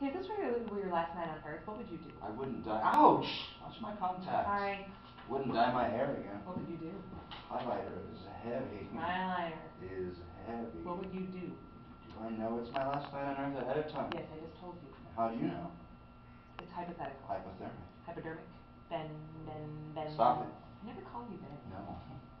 Hey, if this were your, last night on earth, what would you do? I wouldn't dye, ouch, watch my contacts. Sorry, Wouldn't dye my hair again. what would you do? Highlighter is heavy. Highlighter Is heavy. what would you do? Do I know it's my last night on earth ahead of time? Yes, I just told you. How do you know? It's hypothetical. Hypothermic. Hypodermic. Ben, Ben, Ben. Stop it. I never call you Ben. No.